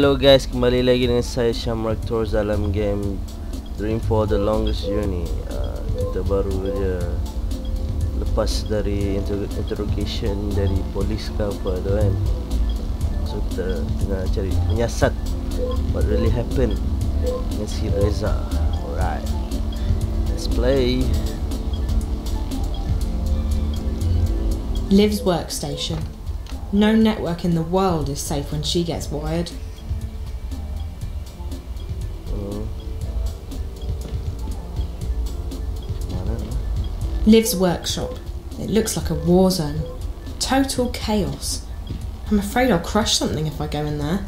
Hello guys, kembali lagi dengan saya Syam RektorZ dalam game Dreamfall the Longest Journey. Uh, Kita baru je lepas dari inter interrogation dari polis ke apa tu kan. So kita tengah cari menyiasat what really happened. Dengan si Reza. Alright, let's play. Liv's workstation. No network in the world is safe when she gets wired. Liv's workshop. It looks like a war zone. Total chaos. I'm afraid I'll crush something if I go in there.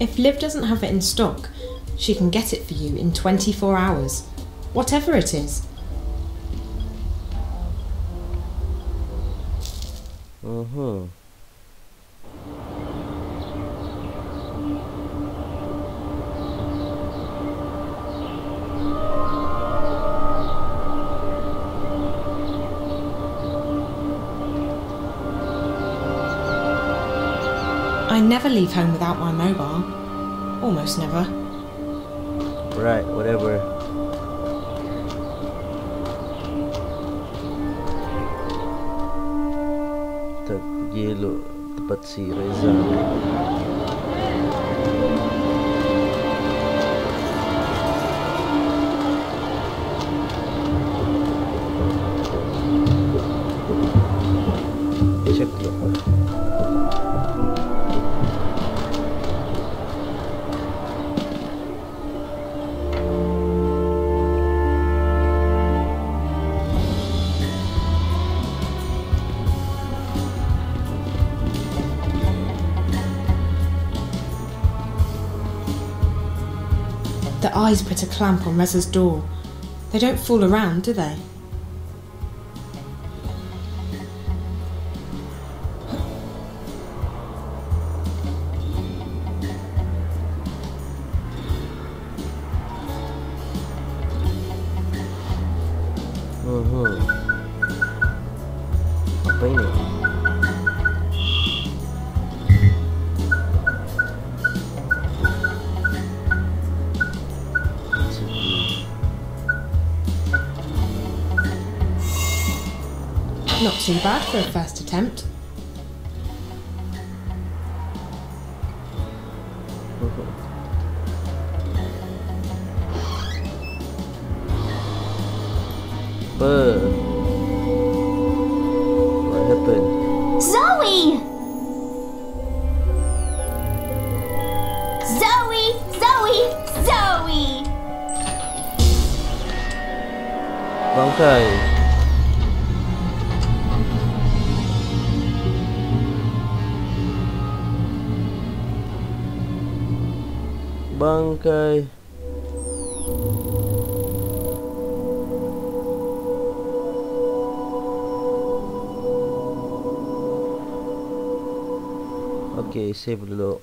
If Liv doesn't have it in stock, she can get it for you in 24 hours. Whatever it is. Mhm. I never leave home without my mobile. Almost never. Right, whatever. Kita pergi elok eyes put a clamp on Reza's door. They don't fool around, do they? Too bad for a first attempt. Apa? What happened? Zoe! Zoe! Zoe! Zoe! Bangkai. Bangkai. Okay, save dulu.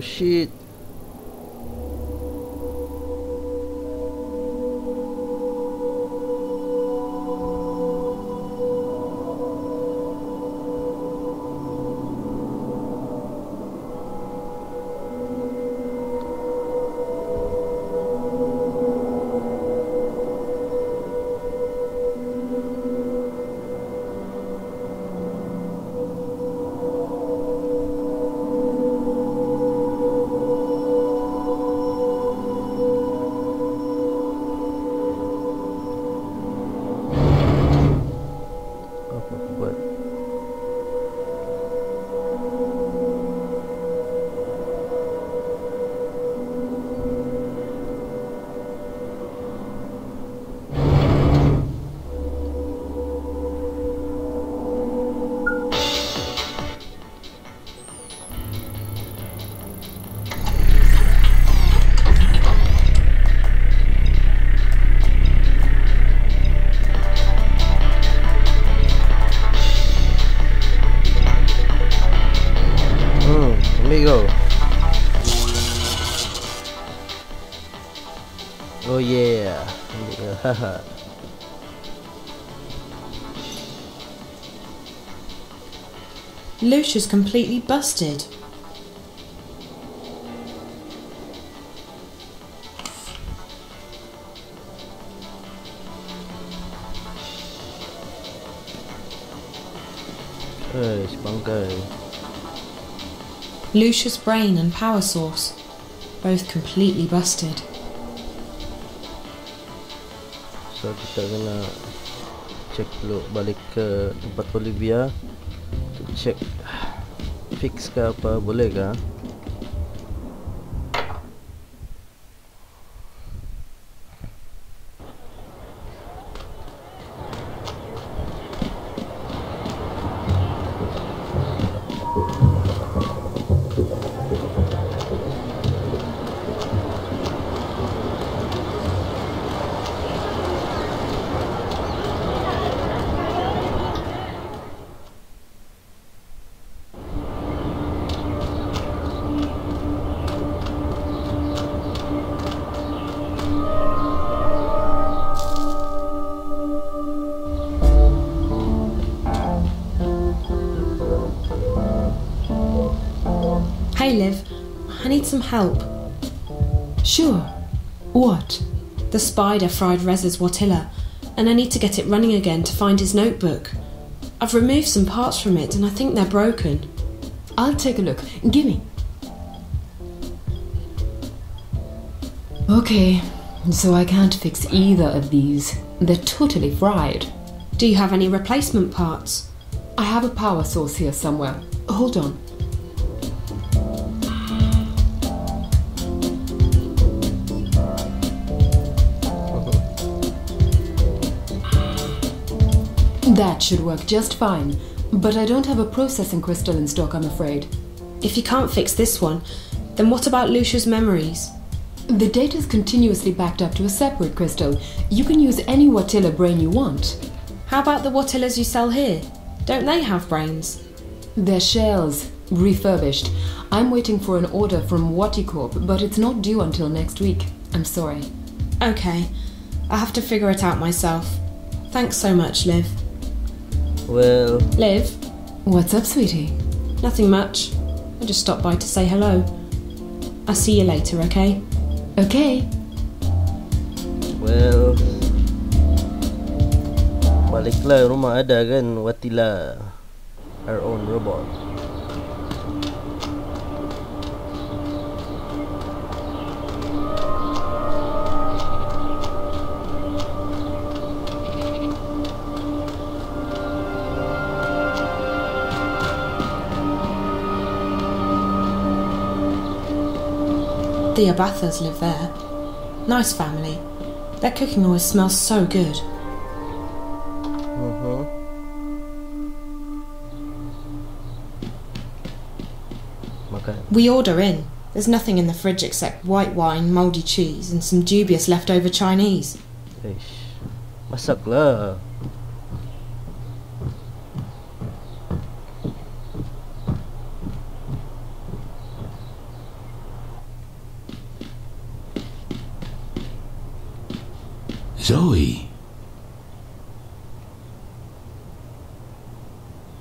Shit. Haha. Lucia's completely busted. Ay, si Bangkay. Lucia's brain and power source, both completely busted. So kita kena check dulu balik ke tempat Olivia check fix ke apa boleh ke need some help. Sure. What? The spider fried Reza's Watilla, and I need to get it running again to find his notebook. I've removed some parts from it and I think they're broken. I'll take a look. Gimme. Okay, so I can't fix either of these. They're totally fried. Do you have any replacement parts? I have a power source here somewhere. Hold on. That should work just fine, but I don't have a processing crystal in stock, I'm afraid. If you can't fix this one, then what about Lucia's memories? The data is continuously backed up to a separate crystal. You can use any Watilla brain you want. How about the Watillas you sell here? Don't they have brains? They're shells, refurbished. I'm waiting for an order from Waticorp, but it's not due until next week. I'm sorry. Okay, I'll have to figure it out myself. Thanks so much, Liv. Well Liv? What's up, sweetie? Nothing much. I just stopped by to say hello. I'll see you later, okay? Okay. well baliklah rumah ada kan Watilla our own robot The Abathas live there. Nice family. Their cooking always smells so good. Mhm. Makan. We order in. There's nothing in the fridge except white wine, mouldy cheese, and some dubious leftover Chinese. Eish. Masak lah. Zoe,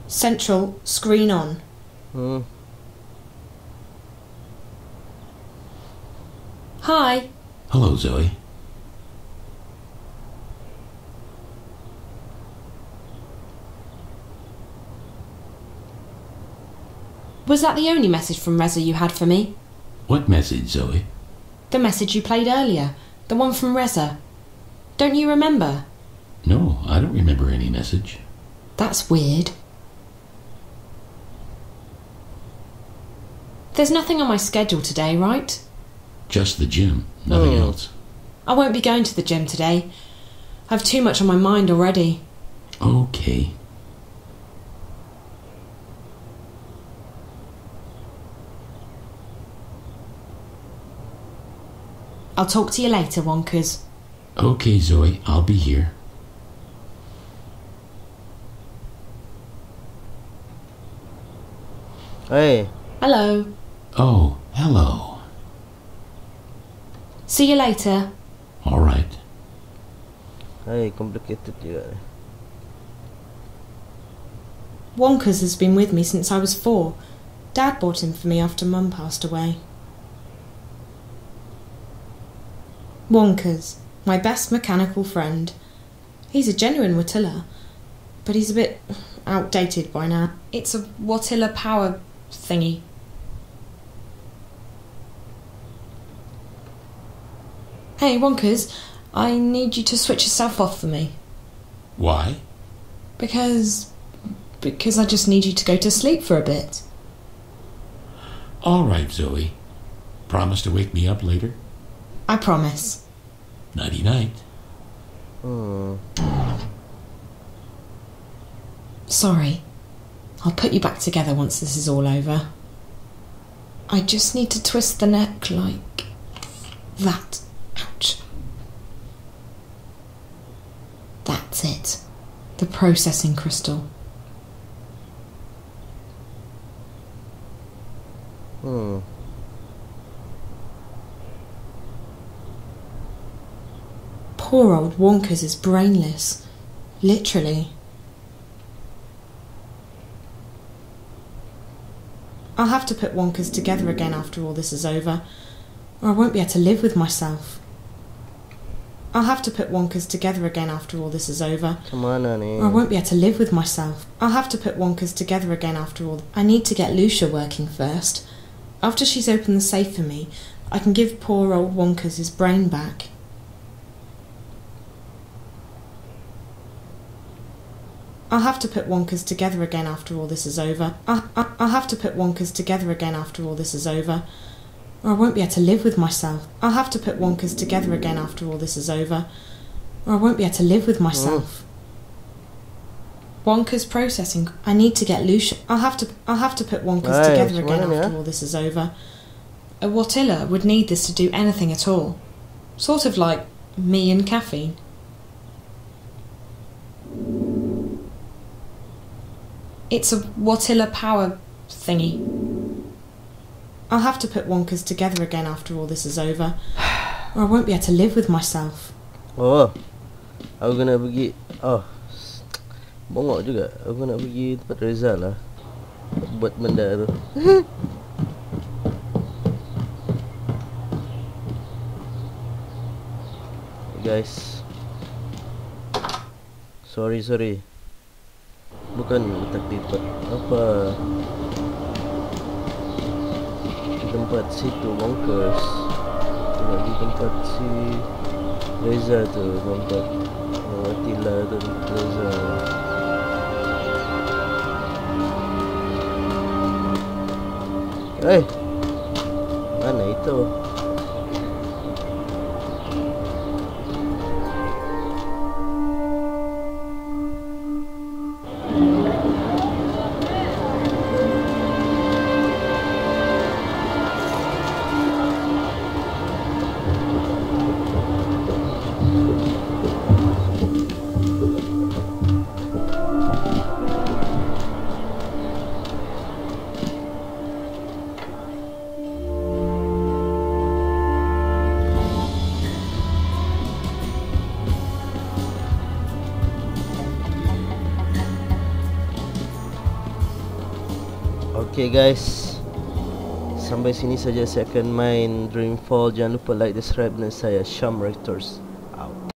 Central, screen on. Hmm. Hi. hello, Zoe. Was that the only message from Reza you had for me? What message, Zoe? The message you played earlier. The one from Reza. Don't you remember? No, I don't remember any message. That's weird. There's nothing on my schedule today, right? Just the gym, nothing Oh. else. I won't be going to the gym today. I've too much on my mind already. Okay. I'll talk to you later, Wonkers. Okay, Zoe, I'll be here. Hey, Hello. Oh, hello. See you later. Alright. Hai, complicated juga ni. Wonkers has been with me since I was four. Dad bought him for me after Mum passed away. Wonkers, my best mechanical friend. He's a genuine Watilla, but he's a bit outdated by now. It's a Watilla power thingy. Hey, Wonkers, I need you to switch yourself off for me. Why? Because. because I just need you to go to sleep for a bit. Alright, Zoe. Promise to wake me up later? I promise. Nighty night. Hmm. Sorry. I'll put you back together once this is all over. I just need to twist the neck like that. Ouch. That's it. The processing crystal. Poor old Wonkers is brainless. Literally. I'll have to put Wonkers together again after all this is over, or I won't be able to live with myself. I'll have to put Wonkers together again after all this is over, Come on, ni? or I won't be able to live with myself. I'll have to put Wonkers together again after all. I need to get Lucia working first. After she's opened the safe for me, I can give poor old Wonkers his brain back. I'll have to put Wonkers together again after all this is over. I, I, I'll have to put Wonkers together again after all this is over, or I won't be able to live with myself. I'll have to put Wonkers together again after all this is over, or I won't be able to live with myself. Wonkers processing. I need to get Lucia. I'll have to. I'll have to put Wonkers Aye, together again after ah? all this is over. A Watilla would need this to do anything at all. Sort of like me and caffeine. It's a Watilla power thingy. I'll have to put Wonkers together again after all this is over, or I won't be able to live with myself. Oh. Aku kena pergi Oh. s- Bongok juga. Aku nak pergi tempat Reza lah. Buat benda tu. Guys. Sorry, sorry. Bukan tempat apa? Tempat situ Wonkers Nak di tempat si Reza tu Tempat. Oh, Attila tu Reza. Eh! Mana itu Okay guys. Sampai sini saja saya akan main Dreamfall. Jangan lupa like subscribe dan saya Syam Rectors